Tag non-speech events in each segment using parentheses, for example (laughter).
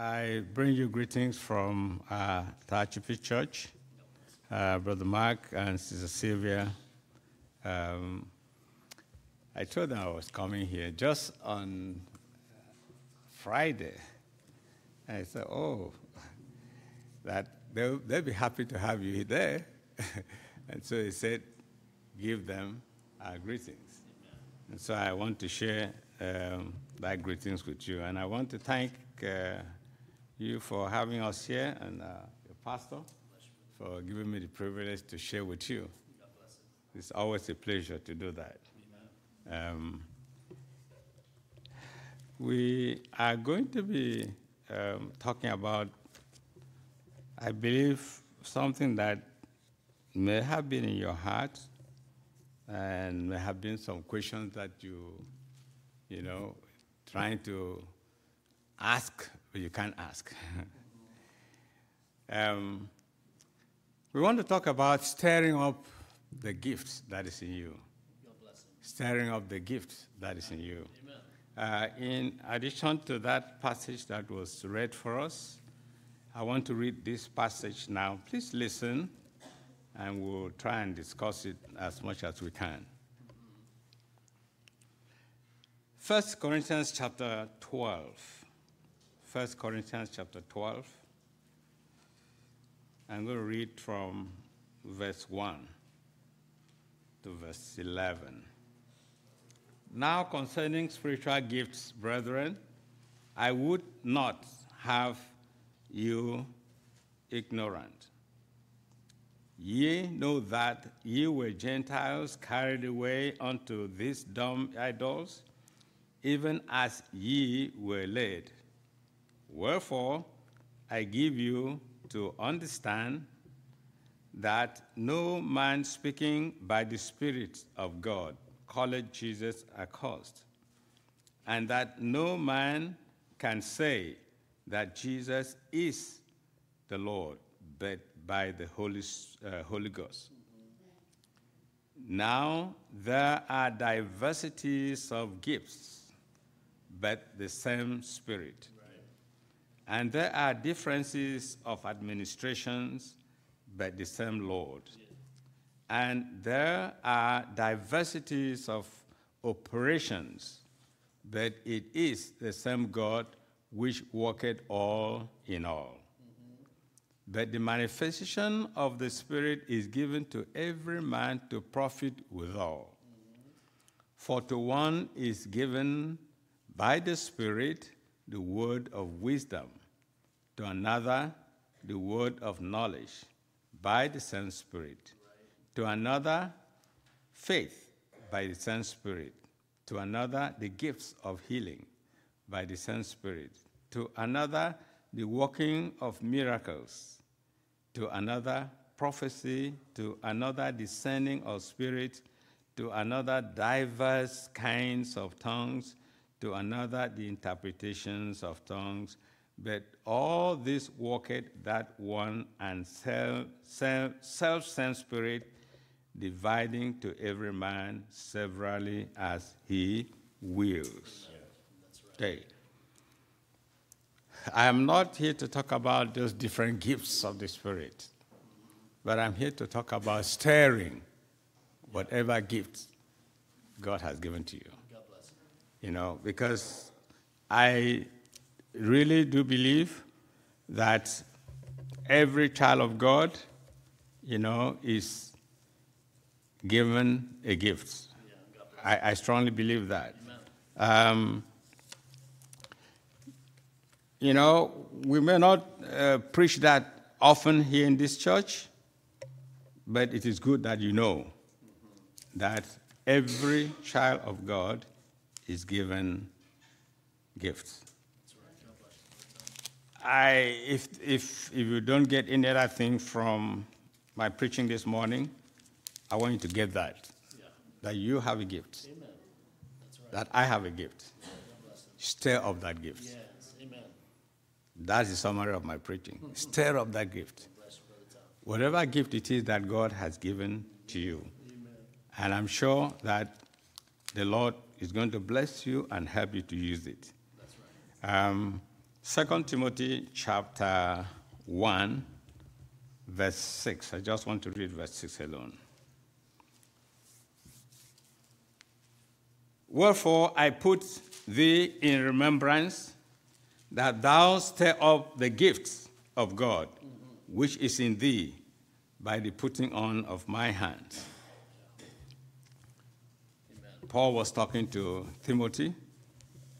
I bring you greetings from uh, Tachipi Church, uh, Brother Mark and Sister Sylvia. Um, I told them I was coming here just on Friday. I said, oh, that they'll, they'll be happy to have you there. (laughs) and so he said, give them our greetings. And so I want to share um, that greetings with you. And I want to thank uh, you for having us here and uh, your pastor for giving me the privilege to share with you. It's always a pleasure to do that. Um, we are going to be um, talking about, I believe, something that may have been in your heart and may have been some questions that you, you know, trying to ask, you can't ask. (laughs) um, we want to talk about stirring up the gift that is in you. Stirring up the gift that is in you. Uh, in addition to that passage that was read for us, I want to read this passage now. Please listen, and we'll try and discuss it as much as we can. 1 Corinthians chapter 12. 1 Corinthians chapter 12. I'm going to read from verse 1 to verse 11. Now, concerning spiritual gifts, brethren, I would not have you ignorant. Ye know that ye were Gentiles carried away unto these dumb idols, even as ye were led. Wherefore, I give you to understand that no man speaking by the Spirit of God called Jesus accursed, and that no man can say that Jesus is the Lord, but by the Holy, uh, Holy Ghost. Now there are diversities of gifts, but the same Spirit. And there are differences of administrations, but the same Lord. And there are diversities of operations, but it is the same God which worketh all in all. But the manifestation of the Spirit is given to every man to profit withal. For to one is given by the Spirit the word of wisdom, to another the word of knowledge by the same Spirit, to another faith by the same Spirit, to another the gifts of healing by the same Spirit, to another the working of miracles, to another prophecy, to another discerning of spirit, to another diverse kinds of tongues, to another the interpretations of tongues. But all this worketh that one and self, self, self-same spirit, dividing to every man severally as he wills. Okay. I am not here to talk about those different gifts of the Spirit, but I'm here to talk about stirring whatever gift God has given to you. You know, because I really do believe that every child of God, you know, is given a gift. I, I strongly believe that. Um, you know, we may not uh, preach that often here in this church, but it is good that you know that every child of God is given gifts. I, if, if, if you don't get any other thing from my preaching this morning, I want you to get that. Yeah. That you have a gift. Amen. Right. That I have a gift. Stir up that gift. Yes. Amen. That's the summary of my preaching. (laughs) Stir up that gift. Whatever gift it is that God has given to you. Amen. And I'm sure that the Lord is going to bless you and help you to use it. Right. Um, 2 Timothy chapter 1, verse 6. I just want to read verse 6 alone. Wherefore I put thee in remembrance that thou stir up the gifts of God, which is in thee by the putting on of my hands. Paul was talking to Timothy,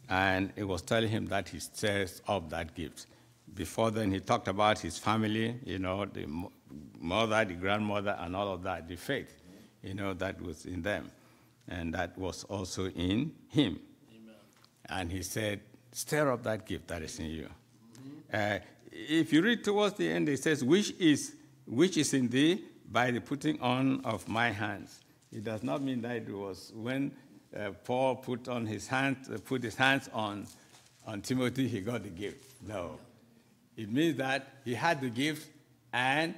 and he was telling him that he stirs up that gift. Before then, he talked about his family, you know, the mother, the grandmother, and all of that, the faith, you know, that was in them. And that was also in him. Amen. And he said, stir up that gift that is in you. Mm-hmm. Uh, if you read towards the end, it says, which is, which is in thee by the putting on of my hands. It does not mean that it was when uh, Paul put on his hand, uh, put his hands on, on Timothy, he got the gift. No. It means that he had the gift and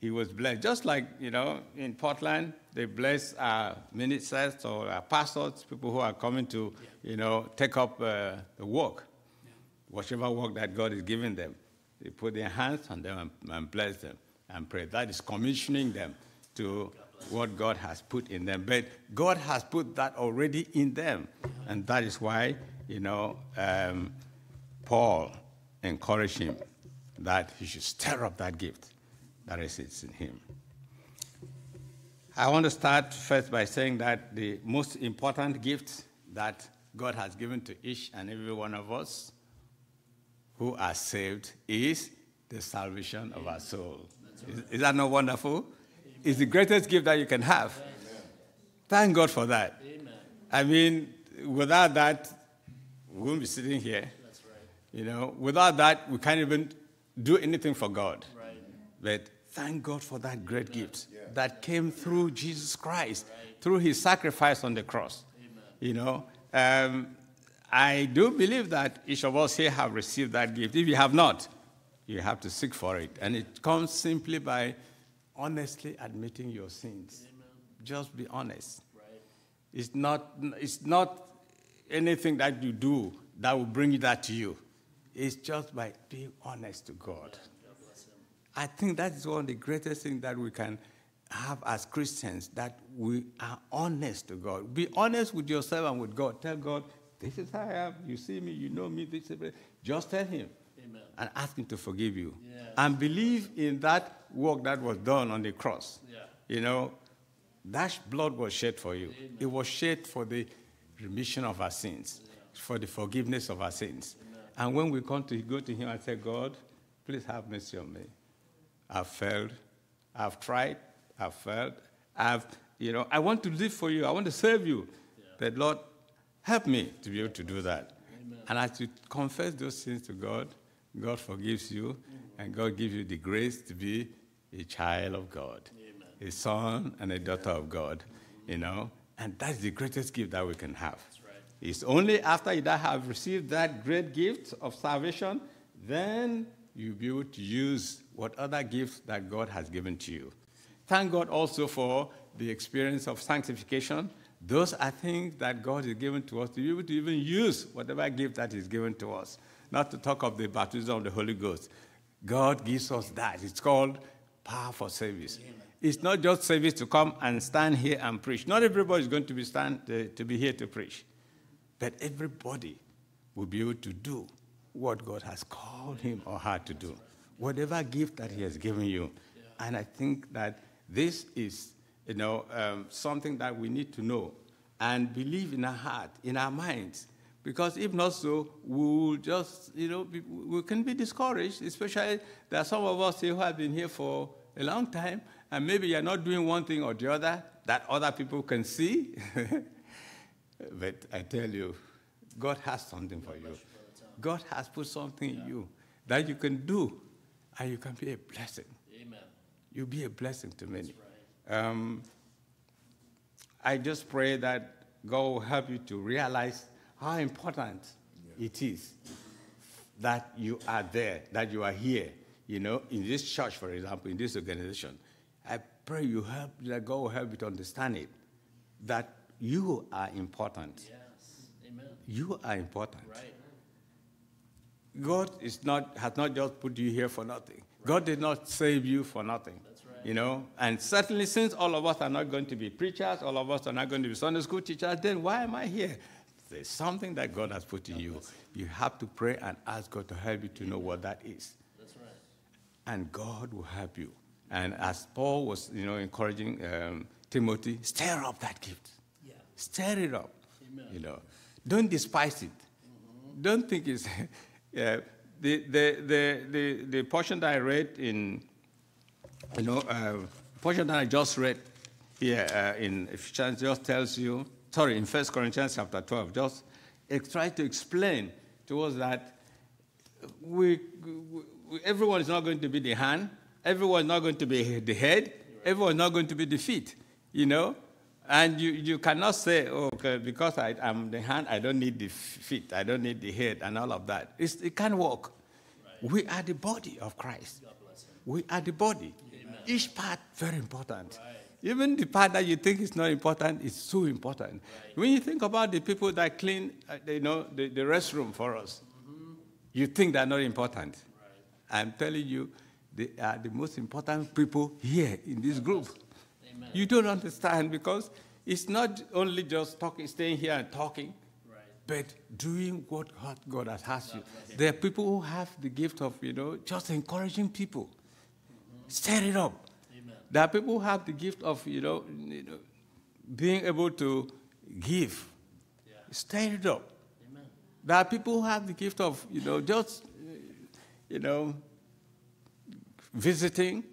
he was blessed. Just like, you know, in Portland, they bless our ministers or our pastors, people who are coming to, you know, take up uh, the work, whatever work that God is giving them. They put their hands on them and, and bless them and pray. That is commissioning them to what God has put in them. But God has put that already in them. And that is why, you know, um, Paul encouraged him that he should stir up that gift that is in him. I want to start first by saying that the most important gift that God has given to each and every one of us who are saved is the salvation of our soul. Is, is, that not wonderful? It's the greatest gift that you can have. Thank God for that. I mean, without that, we wouldn't be sitting here. You know, without that, we can't even do anything for God. But Thank God for that great gift that came through Jesus Christ, through his sacrifice on the cross. You know, um, I do believe that each of us here have received that gift. If you have not, you have to seek for it. And it comes simply by honestly admitting your sins. Amen. Just be honest. Right. It's, not, it's not anything that you do that will bring that to you. It's just by being honest to God. I think that is one of the greatest things that we can have as Christians, that we are honest to God. Be honest with yourself and with God. Tell God, this is how I am. You see me, you know me. This is Just tell Him Amen. and ask Him to forgive you. And believe in that work that was done on the cross. Yeah. You know, that blood was shed for you. Amen. It was shed for the remission of our sins, yeah. for the forgiveness of our sins. Amen. And when we come to go to Him and say, God, please have mercy on me. I've failed. I've tried. I've failed. I've, you know, I want to live for you. I want to serve you. Yeah. But Lord, help me to be able to do that. Amen. And as you confess those sins to God, God forgives you, and God gives you the grace to be a child of God, Amen. a son and a daughter of God, you know. And that's the greatest gift that we can have. Right. It's only after you have received that great gift of salvation, then you'll be able to use what other gifts that God has given to you. Thank God also for the experience of sanctification. Those are things that God has given to us to be able to even use whatever gift that is given to us. Not to talk of the baptism of the Holy Ghost. God gives us that. It's called power for service. Amen. It's not just service to come and stand here and preach. Not everybody is going to be, stand, uh, to be here to preach. But everybody will be able to do what God has called him or her to do whatever gift that He has given you. And I think that this is, you know, um, something that we need to know and believe in our heart, in our minds. Because if not so, we will just, you know, be, we can be discouraged, especially there are some of us here who have been here for a long time, and maybe you're not doing one thing or the other that other people can see. (laughs) but I tell you, God has something for you. God has put something in you that you can do and you can be a blessing. Amen. You'll be a blessing to many. Right. Um, I just pray that God will help you to realize how important yeah. it is that you are there, that you are here, you know, in this church, for example, in this organization. I pray you help, that God will help you to understand it, that you are important. Yes. Amen. You are important. Right. God is not, has not just put you here for nothing. God did not save you for nothing. Right. You know, and certainly since all of us are not going to be preachers, all of us are not going to be Sunday school teachers, then why am I here? There's something that God has put in you. You have to pray and ask God to help you to know what that is. That's right. And God will help you. And as Paul was, you know, encouraging um, Timothy, stir up that gift. Yeah. Stir it up. Amen. You know, don't despise it. Don't think it's. (laughs) yeah, the, the, the, the, the portion that I read in, you know, uh, portion that I just read here uh, in Ephesians just tells you, sorry, in 1 Corinthians chapter 12, just it tries to explain to us that we, we, everyone is not going to be the hand, everyone is not going to be the head, everyone is not going to be the feet, you know? And you, you cannot say, oh, okay, because I, am the hand, I don't need the feet, I don't need the head, and all of that. It's, it can't work. Right. We are the body of Christ. We are the body. Amen. Each part very important. Right. Even the part that you think is not important is so important. Right. When you think about the people that clean, uh, you know, the, the restroom for us, mm-hmm. you think they're not important. I'm telling you, they are the most important people here in this group. Amen. You don't understand because it's not only just talking, staying here and talking, right. but doing what God has asked you. There are people who have the gift of, you know, just encouraging people. Mm-hmm. Stir it up. There are people who have the gift of, you know, you know being able to give. Yeah. Stir it up. Amen. There are people who have the gift of, you know, just, you know, visiting,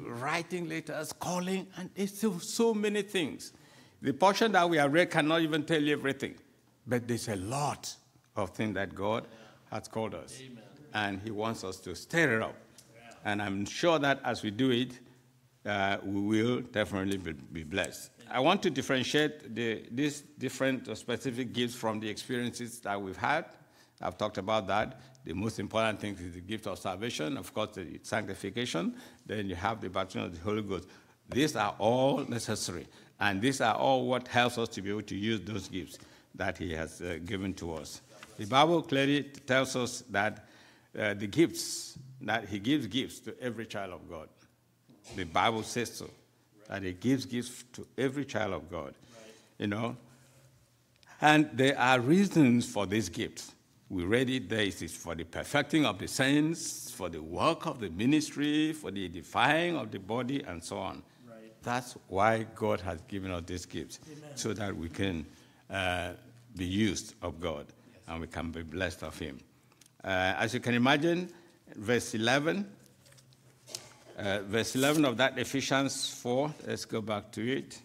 writing letters, calling, and it's so, so many things. The portion that we have read cannot even tell you everything, but there's a lot of things that God has called us. Amen. And He wants us to stir it up. Yeah. And I'm sure that as we do it, uh, we will definitely be, blessed. I want to differentiate the, these different specific gifts from the experiences that we've had. I've talked about that. The most important thing is the gift of salvation, of course, the sanctification. Then you have the baptism of the Holy Ghost. These are all necessary, and these are all what helps us to be able to use those gifts that He has uh, given to us. The Bible clearly tells us that uh, the gifts, that He gives gifts to every child of God. The Bible says so, that He gives gifts to every child of God. You know, and there are reasons for these gifts we read it there. It is for the perfecting of the saints, for the work of the ministry, for the edifying of the body, and so on. Right. That's why God has given us these gifts, Amen. so that we can uh, be used of God yes. and we can be blessed of Him. Uh, as you can imagine, verse 11, uh, verse 11 of that Ephesians 4, let's go back to it.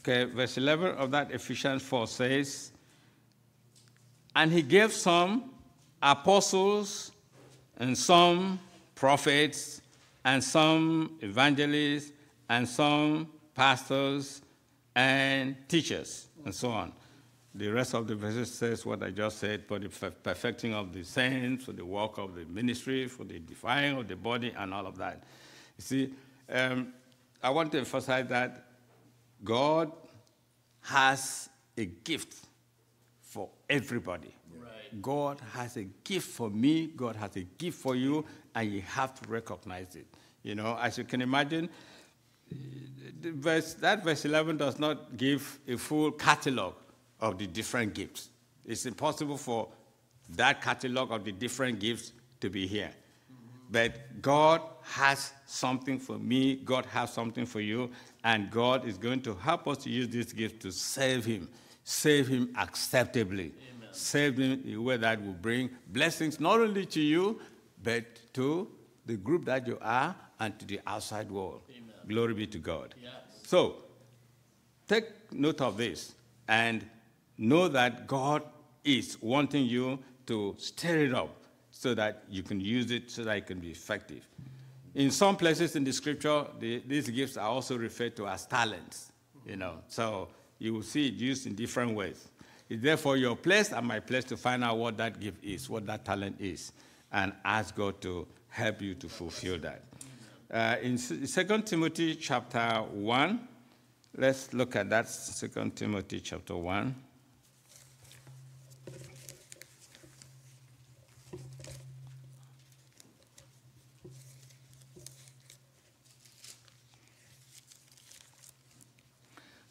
Okay, verse 11 of that Ephesians 4 says, And he gave some apostles, and some prophets, and some evangelists, and some pastors, and teachers, and so on. The rest of the verses says what I just said for the perfecting of the saints, for the work of the ministry, for the defying of the body, and all of that. You see, um, I want to emphasize that God has a gift for everybody. Right. God has a gift for me, God has a gift for you, and you have to recognize it. You know, as you can imagine, verse, that verse 11 does not give a full catalog of the different gifts. It's impossible for that catalog of the different gifts to be here. But God has something for me, God has something for you, and God is going to help us to use this gift to save him, save him acceptably, Amen. save him in a way that will bring blessings not only to you, but to the group that you are and to the outside world. Amen. Glory be to God. Yes. So, take note of this and know that God is wanting you to stir it up so that you can use it so that it can be effective. In some places in the scripture, the, these gifts are also referred to as talents, you know. So you will see it used in different ways. It's therefore your place and my place to find out what that gift is, what that talent is, and ask God to help you to fulfill that. Uh, in 2 Timothy chapter 1, let's look at that. 2 Timothy chapter 1.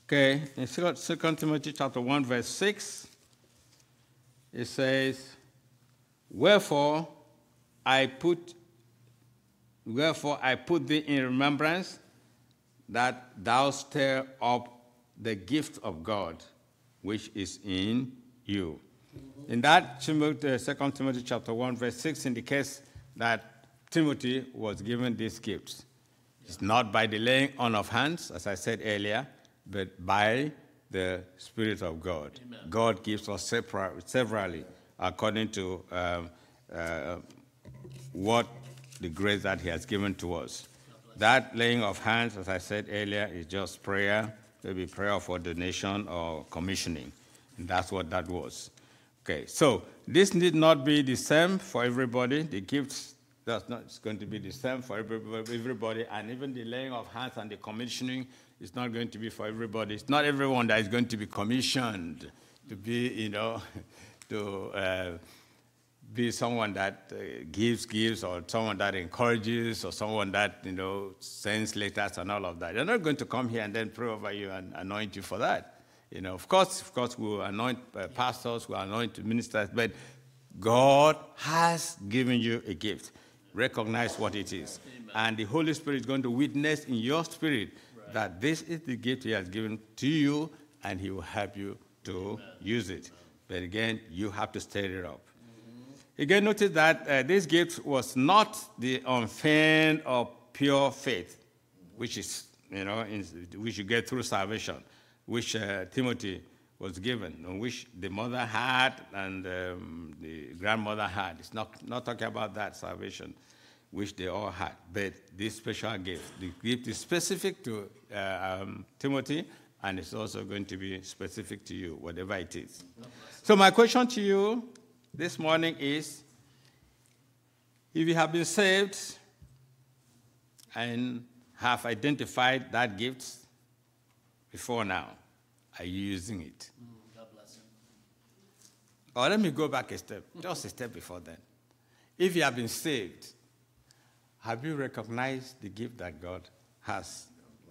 Okay, in 2 Timothy chapter 1, verse 6, it says, Wherefore I put wherefore I put thee in remembrance that thou stir up the gift of God which is in you. In that, Timothy, uh, 2 Timothy chapter 1, verse 6 indicates that Timothy was given these gifts. It's not by the laying on of hands, as I said earlier, but by the Spirit of God. Amen. God gives us severally according to um, uh, what the grace that He has given to us. That laying of hands, as I said earlier, is just prayer, maybe prayer for donation or commissioning. And that's what that was. Okay, so this need not be the same for everybody. The gifts that's not it's going to be the same for everybody, and even the laying of hands and the commissioning is not going to be for everybody. It's not everyone that is going to be commissioned to be, you know, (laughs) to uh, be someone that uh, gives gives or someone that encourages or someone that you know sends letters and all of that. They're not going to come here and then pray over you and anoint you for that. You know, of course, of course, we will anoint uh, pastors, we will anoint ministers, but God has given you a gift. Recognize what it is, Amen. and the Holy Spirit is going to witness in your spirit right. that this is the gift He has given to you, and He will help you to Amen. use it. But again, you have to stir it up. Again, notice that uh, this gift was not the unfeigned or pure faith, which is, you know, in, which you get through salvation, which uh, Timothy was given, and which the mother had and um, the grandmother had. It's not, not talking about that salvation, which they all had, but this special gift. The gift is specific to uh, um, Timothy, and it's also going to be specific to you, whatever it is. So, my question to you this morning is if you have been saved and have identified that gift before now, are you using it? Mm, God bless you. Or let me go back a step, just a step before then. If you have been saved, have you recognized the gift that God has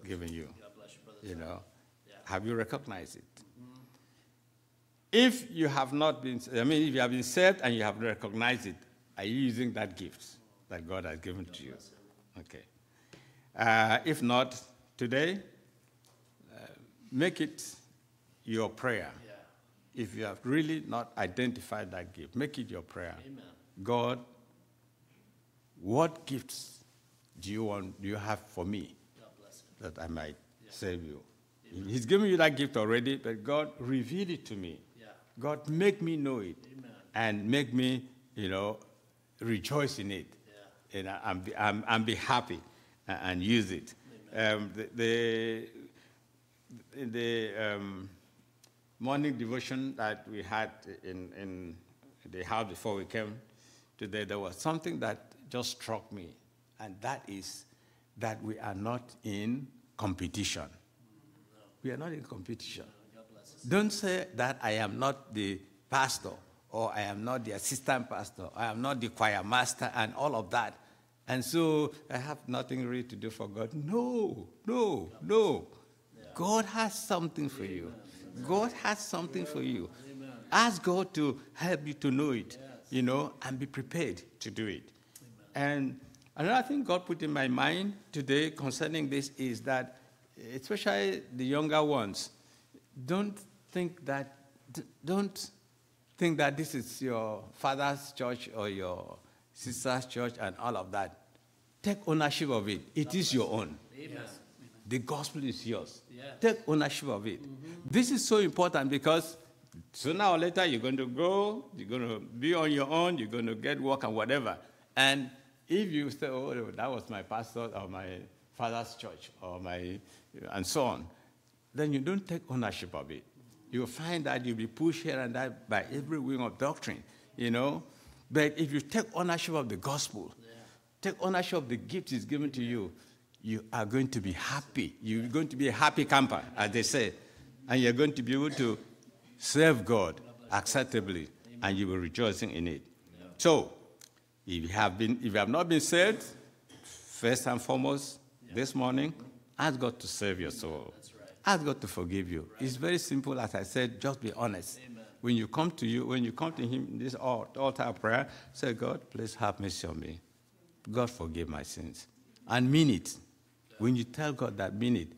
given you? God bless you, you know, yeah. have you recognized it? If you have not been, I mean, if you have been saved and you have recognized it, are you using that gift that God has given to you? Okay. Uh, if not, today, uh, make it your prayer. Yeah. If you have really not identified that gift, make it your prayer. Amen. God, what gifts do you want? Do you have for me that I might yeah. save you? Amen. He's given you that gift already, but God revealed it to me. God, make me know it Amen. and make me, you know, rejoice in it yeah. and, and, be, and, and, be happy and, and use it. Um, the, the, the um, morning devotion that we had in, in the house before we came today, there was something that just struck me, and that is that we are not in competition. No. We are not in competition. Don't say that I am not the pastor or I am not the assistant pastor, I am not the choir master, and all of that. And so I have nothing really to do for God. No, no, no. God has something for you. God has something for you. Ask God to help you to know it, you know, and be prepared to do it. And another thing God put in my mind today concerning this is that, especially the younger ones, don't think that, don't think that this is your father's church or your sister's church and all of that. Take ownership of it. It is your own. Amen. The gospel is yours. Yes. Take ownership of it. Mm-hmm. This is so important because sooner or later you're going to go, you're going to be on your own, you're going to get work and whatever. And if you say, oh, that was my pastor or my father's church or my, and so on, then you don't take ownership of it. You'll find that you'll be pushed here and there by every wing of doctrine, you know. But if you take ownership of the gospel, yeah. Take ownership of the gift He's given to you. You are going to be happy. You're going to be a happy camper, as they say. And you're going to be able to serve God acceptably, and you will rejoicing in it. So, if you have been, if you have not been saved, first and foremost, this morning, ask God to save your soul. Ask God to forgive you. It's very simple, as I said, just be honest. When you come to you, when you come to Him in this al- altar of prayer, say, God, please have mercy on me. God, forgive my sins. And mean it. When you tell God that, mean it.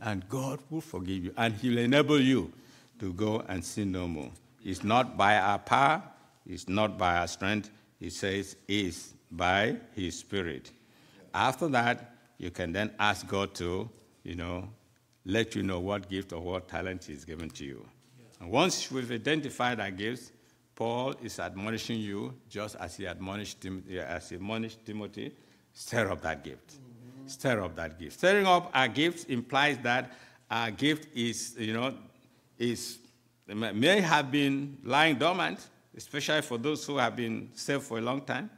And God will forgive you. And He will enable you to go and sin no more. It's not by our power, it's not by our strength. He says, it's by His Spirit. After that, you can then ask God to, you know, let you know what gift or what talent He's given to you. And once we've identified our gifts, Paul is admonishing you just as he admonished, Tim, as he admonished Timothy, stir up that gift. Stir up that gift. Stirring up our gifts implies that our gift is, you know, is may have been lying dormant, especially for those who have been saved for a long time.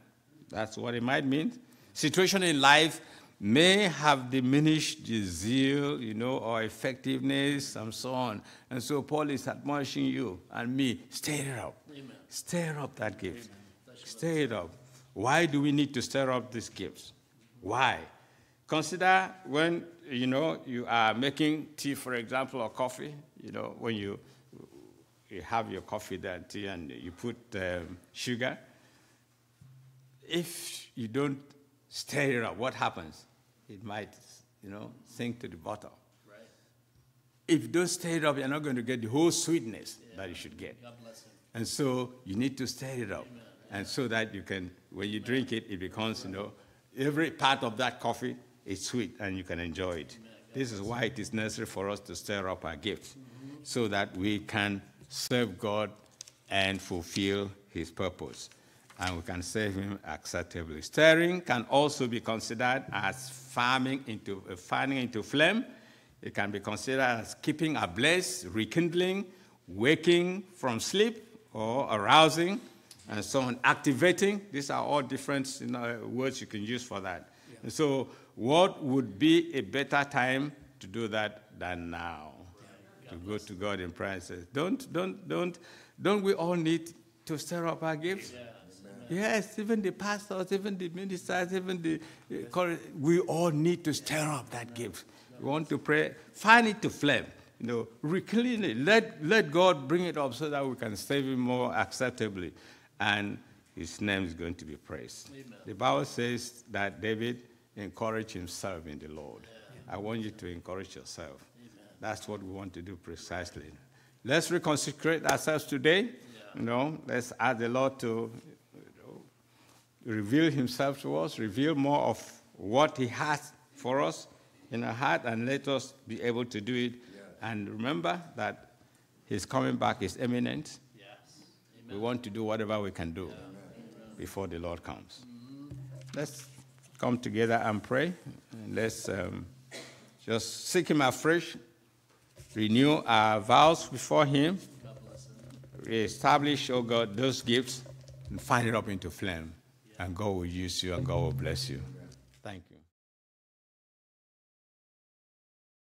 That's what it might mean. Situation in life may have diminished the zeal, you know, or effectiveness and so on. And so Paul is admonishing you and me, stir it up. Stir up that gift. Stir it up. Why do we need to stir up these gifts? Why? Consider when, you know, you are making tea, for example, or coffee, you know, when you, you have your coffee there, tea, and you put um, sugar. If you don't stir it up, what happens? It might, you know, sink to the bottom. Right. If you don't stir it up, you're not going to get the whole sweetness that you should get. God bless him. And so you need to stir it up. And so that you can, when you drink it, it becomes, you know, every part of that coffee is sweet and you can enjoy it. This is why it is necessary for us to stir up our gifts mm-hmm. so that we can serve God and fulfill his purpose. And we can serve him acceptably. Stirring can also be considered as farming into, uh, fanning into flame. It can be considered as keeping ablaze, rekindling, waking from sleep, or arousing, and so on. Activating, these are all different you know, words you can use for that. And so, what would be a better time to do that than now? To go to God in prayer and say, don't, don't, don't, don't we all need to stir up our gifts? Yes, even the pastors, even the ministers, even the, uh, chorus- we all need to stir up that gift. We want to pray, fan it to flame, you know, reclaim it. Let, let God bring it up so that we can serve Him more acceptably. And His name is going to be praised. The Bible says that David encouraged himself in the Lord. I want you to encourage yourself. That's what we want to do precisely. Let's reconsecrate ourselves today. You know, let's ask the Lord to reveal himself to us, reveal more of what he has for us in our heart, and let us be able to do it. And remember that his coming back is imminent. Yes. We want to do whatever we can do before the Lord comes. Let's come together and pray. And let's um, just seek him afresh, renew our vows before him, God bless him. reestablish, oh God, those gifts and fan it up into flame. And God will use you and God will bless you.